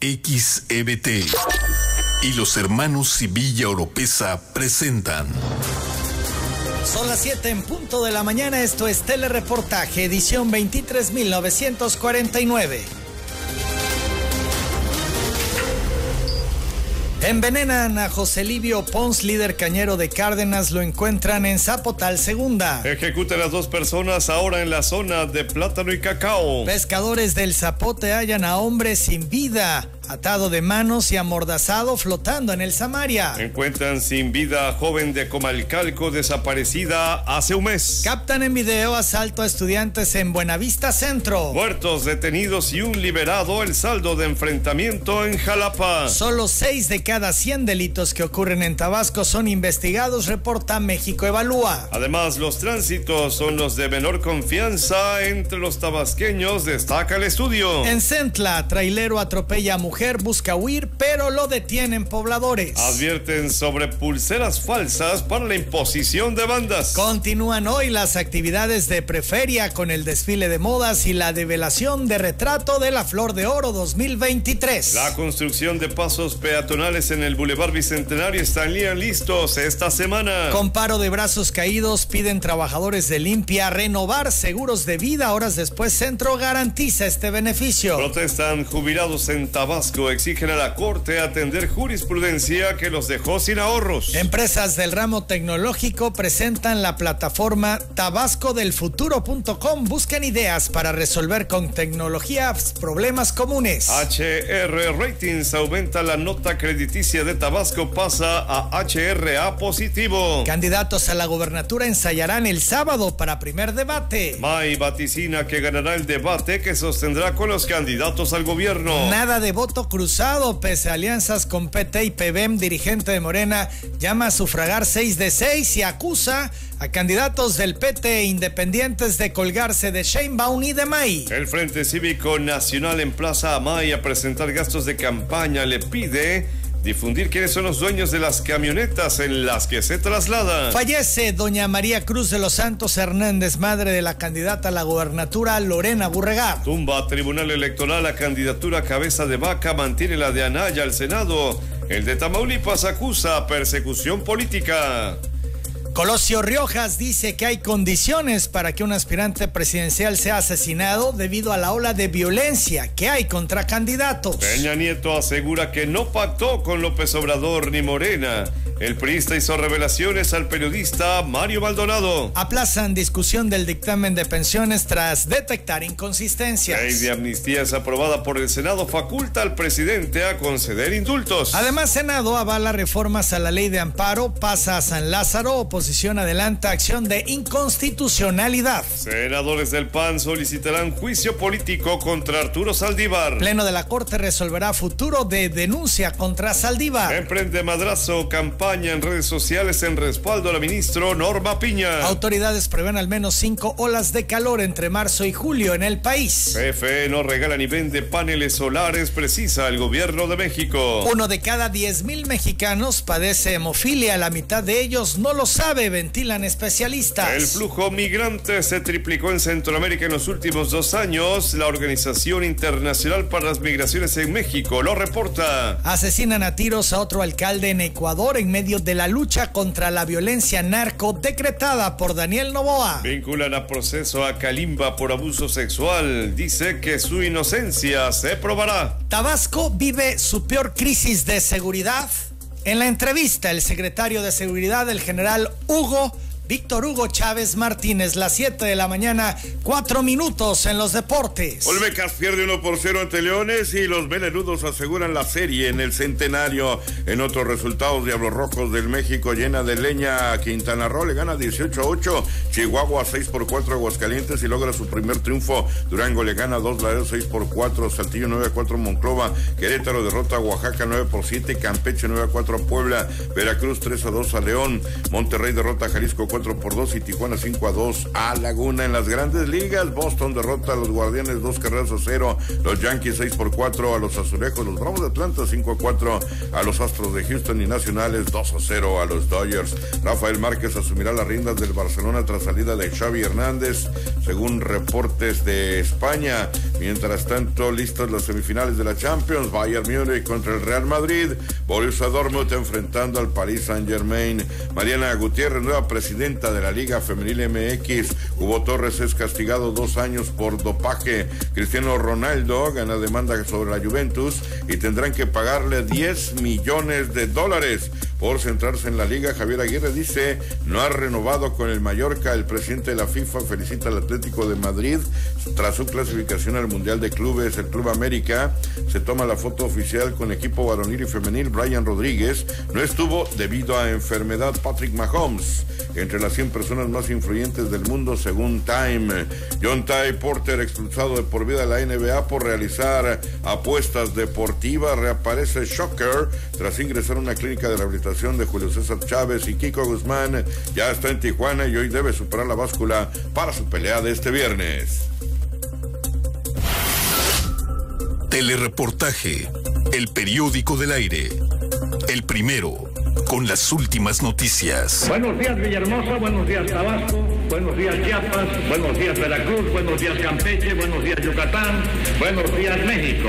XEBT y los hermanos Sibilla Oropesa presentan. Son las 7 en punto de la mañana, esto es Telereportaje, edición 23949. Envenenan a José Livio Pons, líder cañero de Cárdenas, lo encuentran en Zapotal Segunda. Ejecutan a dos personas ahora en la zona de Plátano y Cacao. Pescadores del Zapote hallan a hombre sin vida atado de manos y amordazado flotando en el Samaria. Encuentran sin vida a joven de Comalcalco desaparecida hace un mes. Captan en video asalto a estudiantes en Buenavista Centro. Muertos, detenidos y un liberado, el saldo de enfrentamiento en Jalapa. Solo 6 de cada 100 delitos que ocurren en Tabasco son investigados, reporta México Evalúa. Además, los tránsitos son los de menor confianza entre los tabasqueños, destaca el estudio. En Centla, trailero atropella a mujer busca huir, pero lo detienen pobladores. Advierten sobre pulseras falsas para la imposición de bandas. Continúan hoy las actividades de Preferia con el desfile de modas y la develación de retrato de la Flor de Oro 2023. La construcción de pasos peatonales en el Boulevard Bicentenario están listos esta semana. Con paro de brazos caídos piden trabajadores de limpia renovar seguros de vida. Horas después, Centro garantiza este beneficio. Protestan jubilados en Tabasco exigen a la Corte atender jurisprudencia que los dejó sin ahorros. Empresas del ramo tecnológico presentan la plataforma tabascodelfuturo.com. Buscan ideas para resolver con tecnología problemas comunes. HR Ratings aumenta la nota crediticia de Tabasco, pasa a HRA positivo. Candidatos a la gobernatura ensayarán el sábado para primer debate. May vaticina que ganará el debate que sostendrá con los candidatos al gobierno. Nada de voto cruzado pese a alianzas con PT y PBM. Dirigente de Morena llama a sufragar 6 de 6 y acusa a candidatos del PT independientes de colgarse de Sheinbaum y de May. El Frente Cívico Nacional emplaza a May a presentar gastos de campaña. Le pide difundir quiénes son los dueños de las camionetas en las que se traslada. Fallece doña María Cruz de los Santos Hernández, madre de la candidata a la gobernatura Lorena Burregar. Tumba Tribunal Electoral la candidatura cabeza de vaca, mantiene la de Anaya al Senado. El de Tamaulipas acusa persecución política. Colosio Riojas dice que hay condiciones para que un aspirante presidencial sea asesinado debido a la ola de violencia que hay contra candidatos. Peña Nieto asegura que no pactó con López Obrador ni Morena. El priista hizo revelaciones al periodista Mario Maldonado. Aplazan discusión del dictamen de pensiones tras detectar inconsistencias. Ley de amnistía es aprobada por el Senado, faculta al presidente a conceder indultos. Además, Senado avala reformas a la ley de amparo, pasa a San Lázaro, oposición adelanta acción de inconstitucionalidad. Senadores del PAN solicitarán juicio político contra Arturo Saldívar. Pleno de la Corte resolverá futuro de denuncia contra Saldívar. Emprende madrazo campaña en redes sociales en respaldo al ministro Norma Piña. Autoridades prevén al menos cinco olas de calor entre marzo y julio en el país. CFE no regala ni vende paneles solares, precisa el gobierno de México. Uno de cada diez mil mexicanos padece hemofilia, la mitad de ellos no lo sabe, ventilan especialistas. El flujo migrante se triplicó en Centroamérica en los últimos dos años. La Organización Internacional para las Migraciones en México lo reporta. Asesinan a tiros a otro alcalde en Ecuador en medio de la lucha contra la violencia narco decretada por Daniel Novoa. Vinculan a proceso a Kalimba por abuso sexual. Dice que su inocencia se probará. Tabasco vive su peor crisis de seguridad. En la entrevista, el secretario de Seguridad, el general Hugo Víctor Hugo Chávez Martínez, las 7 de la mañana, 4 minutos en los deportes. Olmecas pierde 1 por 0 ante Leones y los Velerudos aseguran la serie en el centenario. En otros resultados, Diablos Rojos del México llena de leña a Quintana Roo, le gana 18 a 8. Chihuahua 6 por 4 Aguascalientes y logra su primer triunfo. Durango le gana 2 Laredos 6 por 4. Saltillo 9 a 4 Monclova. Querétaro derrota a Oaxaca 9 por 7. Campeche 9 a 4 Puebla. Veracruz 3 a 2 a León. Monterrey derrota a Jalisco 4 4 por 2 y Tijuana 5 a 2 a Laguna. En las grandes ligas, Boston derrota a los Guardianes 2 carreras a 0, los Yankees 6 por 4 a los Azulejos, los Bravos de Atlanta 5 a 4 a los Astros de Houston y Nacionales 2 a 0 a los Dodgers. Rafael Márquez asumirá las riendas del Barcelona tras salida de Xavi Hernández, según reportes de España. Mientras tanto, listas las semifinales de la Champions, Bayern Múnich contra el Real Madrid, Borussia Dortmund enfrentando al Paris Saint-Germain. Mariana Gutiérrez, nueva presidenta de la Liga Femenil MX. Hugo Torres es castigado dos años por dopaje. Cristiano Ronaldo gana demanda sobre la Juventus y tendrán que pagarle 10 millones de dólares por centrarse en la liga. Javier Aguirre dice, no ha renovado con el Mallorca. El presidente de la FIFA felicita al Atlético de Madrid tras su clasificación al Mundial de Clubes. El Club América se toma la foto oficial con equipo varonil y femenil. Brian Rodríguez no estuvo debido a enfermedad. Patrick Mahomes, entre las 100 personas más influyentes del mundo según Time. John Ty Porter, expulsado de por vida de la NBA por realizar apuestas deportivas, reaparece Shocker tras ingresar a una clínica de rehabilitación de Julio César Chávez y Kiko Guzmán ya está en Tijuana y hoy debe superar la báscula para su pelea de este viernes. Telereportaje, el periódico del aire, el primero con las últimas noticias. Buenos días Villahermosa, buenos días Tabasco, buenos días Chiapas, buenos días Veracruz, buenos días Campeche, buenos días Yucatán, buenos días México.